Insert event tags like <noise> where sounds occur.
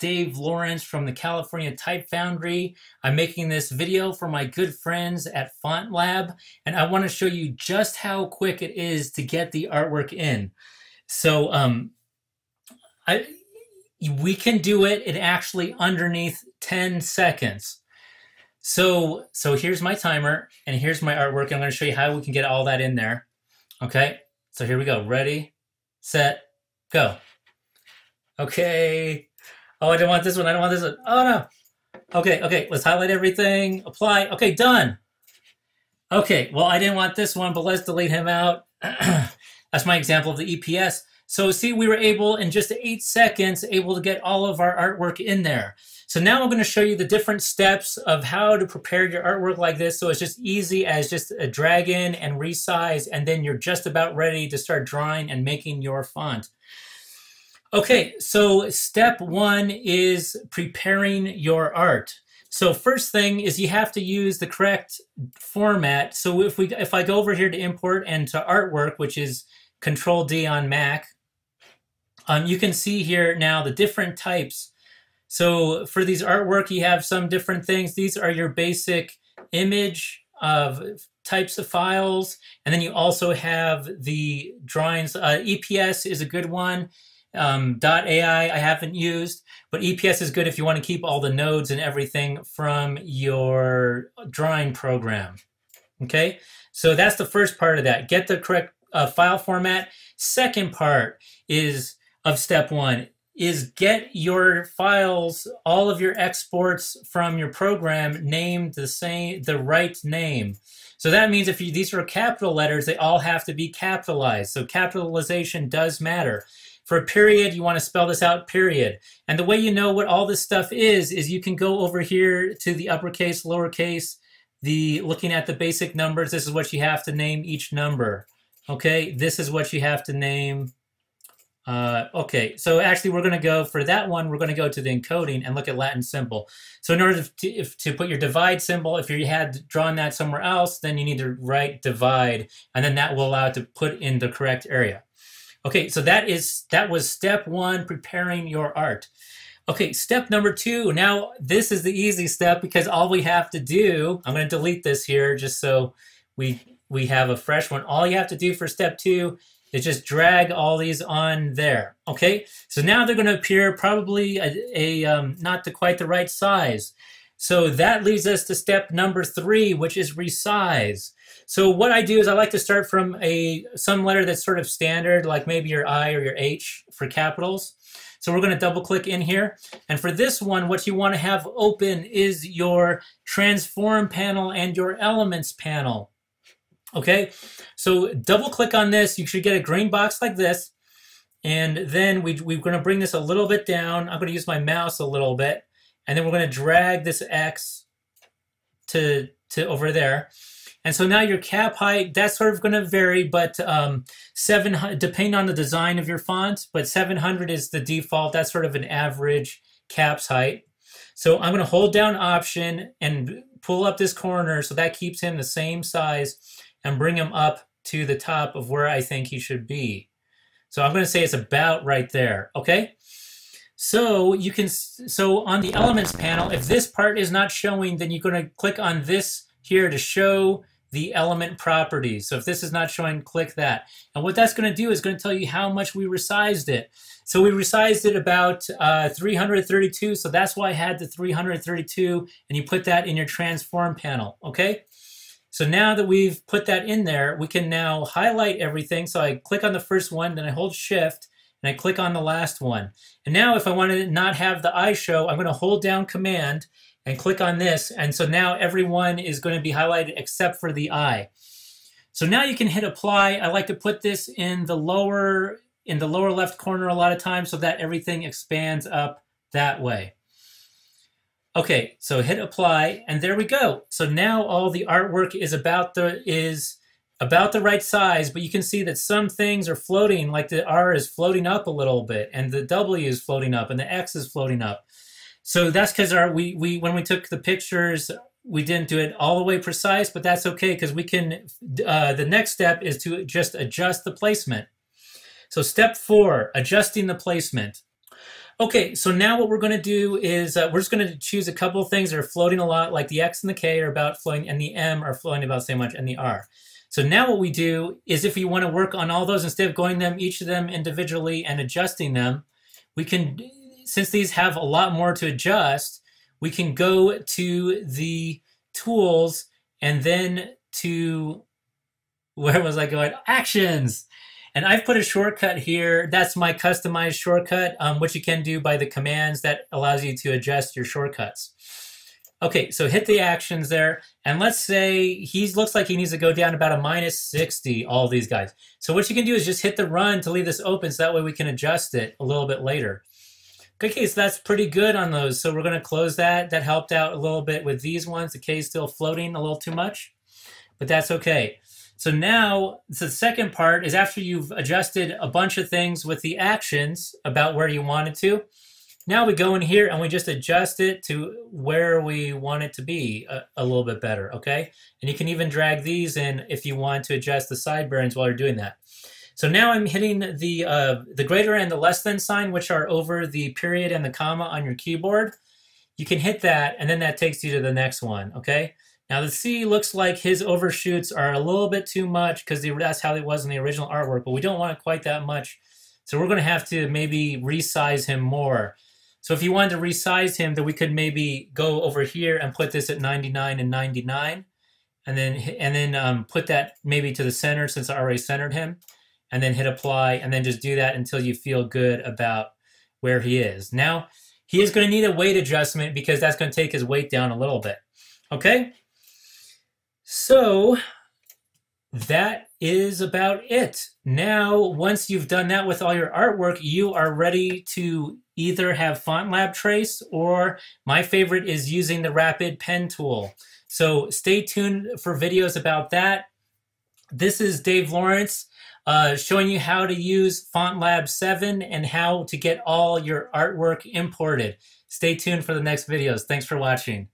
Dave Lawrence from the California Type Foundry. I'm making this video for my good friends at FontLab, and I want to show you just how quick it is to get the artwork in. So um, I, we can do it in actually underneath 10 seconds. So, so here's my timer, and here's my artwork. I'm going to show you how we can get all that in there. Okay, so here we go. Ready, set, go. Okay. Oh, I don't want this one. I don't want this one. Oh, no. Okay, okay. Let's highlight everything. Apply. Okay, done. Okay, well, I didn't want this one, but let's delete him out. <clears throat> That's my example of the EPS. So see, we were able in just eight seconds, able to get all of our artwork in there. So now I'm going to show you the different steps of how to prepare your artwork like this. So it's just easy as just a drag in and resize, and then you're just about ready to start drawing and making your font. Okay, so step one is preparing your art. So first thing is you have to use the correct format. So if we if I go over here to import and to artwork, which is Control D on Mac, um, you can see here now the different types. So for these artwork, you have some different things. These are your basic image of types of files. And then you also have the drawings. Uh, EPS is a good one. Um, .ai I haven't used, but EPS is good if you want to keep all the nodes and everything from your drawing program. Okay, so that's the first part of that. Get the correct uh, file format. Second part is of step one is get your files, all of your exports from your program named the same, the right name. So that means if you, these are capital letters, they all have to be capitalized. So capitalization does matter. For a period, you want to spell this out, period. And the way you know what all this stuff is, is you can go over here to the uppercase, lowercase, the looking at the basic numbers. This is what you have to name each number. Okay, this is what you have to name. Uh, okay, so actually we're going to go, for that one, we're going to go to the encoding and look at Latin symbol. So in order to, if, to put your divide symbol, if you had drawn that somewhere else, then you need to write divide, and then that will allow it to put in the correct area. Okay, so that is that was step one, preparing your art. Okay, step number two. Now this is the easy step because all we have to do, I'm going to delete this here just so we we have a fresh one. All you have to do for step two is just drag all these on there. Okay, so now they're going to appear probably a, a um, not the, quite the right size. So that leads us to step number three, which is resize. So what I do is I like to start from a some letter that's sort of standard, like maybe your I or your H for capitals. So we're going to double click in here. And for this one, what you want to have open is your transform panel and your elements panel. Okay, so double click on this. You should get a green box like this. And then we, we're going to bring this a little bit down. I'm going to use my mouse a little bit. And then we're going to drag this X to, to over there. And so now your cap height, that's sort of going to vary, but um, 700, depending on the design of your font, but 700 is the default. That's sort of an average caps height. So I'm going to hold down option and pull up this corner so that keeps him the same size and bring him up to the top of where I think he should be. So I'm going to say it's about right there, okay? So you can, so on the elements panel, if this part is not showing, then you're going to click on this here to show the element properties. So if this is not showing, click that. And what that's going to do is going to tell you how much we resized it. So we resized it about uh, 332, so that's why I had the 332, and you put that in your transform panel, okay? So now that we've put that in there, we can now highlight everything. So I click on the first one, then I hold shift, and I click on the last one. And now if I want to not have the I show, I'm going to hold down command, and click on this. And so now everyone is going to be highlighted except for the I. So now you can hit apply. I like to put this in the lower in the lower left corner a lot of times so that everything expands up that way. Okay, so hit apply and there we go. So now all the artwork is about the is about the right size, but you can see that some things are floating, like the R is floating up a little bit, and the W is floating up, and the X is floating up. So that's because our we we when we took the pictures, we didn't do it all the way precise, but that's okay because we can. Uh, the next step is to just adjust the placement. So step four, adjusting the placement. Okay, so now what we're going to do is uh, we're just going to choose a couple of things that are floating a lot, like the X and the K are about floating, and the M are floating about the same much, and the R. So now what we do is if we want to work on all those, instead of going them, each of them individually and adjusting them, we can, since these have a lot more to adjust, we can go to the tools and then to, <laughs> where was I going? Actions. And I've put a shortcut here. That's my customized shortcut, um, which you can do by the commands that allows you to adjust your shortcuts. Okay, so hit the actions there. And let's say he looks like he needs to go down about a minus 60, all these guys. So what you can do is just hit the run to leave this open so that way we can adjust it a little bit later. Okay, so that's pretty good on those. So we're going to close that. That helped out a little bit with these ones. The K is still floating a little too much, but that's okay. So now the second part is after you've adjusted a bunch of things with the actions about where you want it to, now we go in here and we just adjust it to where we want it to be a, a, little bit better, okay? And you can even drag these in if you want to adjust the side bearings while you're doing that. So now I'm hitting the, uh, the greater and the less than sign, which are over the period and the comma on your keyboard. You can hit that, and then that takes you to the next one, okay? Now the C looks like his overshoots are a little bit too much because that's how it was in the original artwork, but we don't want it quite that much. So we're going to have to maybe resize him more. So if you wanted to resize him, then we could maybe go over here and put this at 99 and 99, and then and then um, put that maybe to the center since I already centered him, and then hit apply, and then just do that until you feel good about where he is. Now he is going to need a weight adjustment because that's going to take his weight down a little bit. Okay. So that is about it. Now, once you've done that with all your artwork, you are ready to either have FontLab Trace or my favorite is using the Rapid Pen tool. So stay tuned for videos about that. This is Dave Lawrence uh, showing you how to use FontLab 7 and how to get all your artwork imported. Stay tuned for the next videos. Thanks for watching.